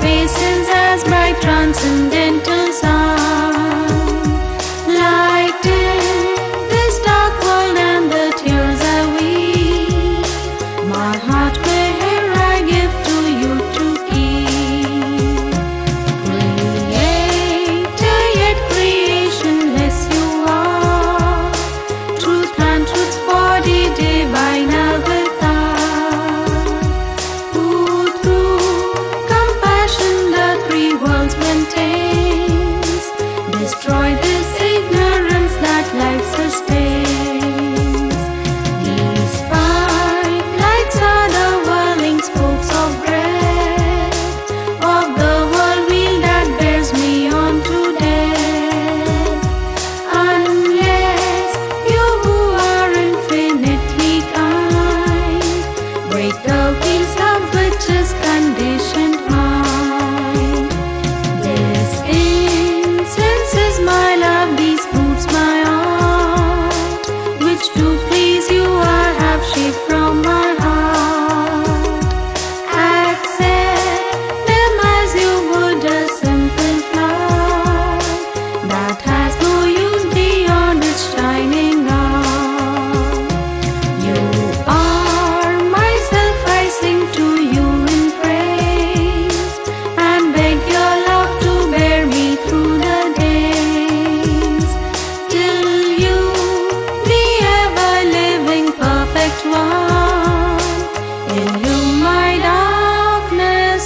faces.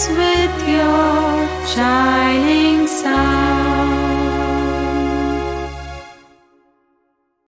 with your child.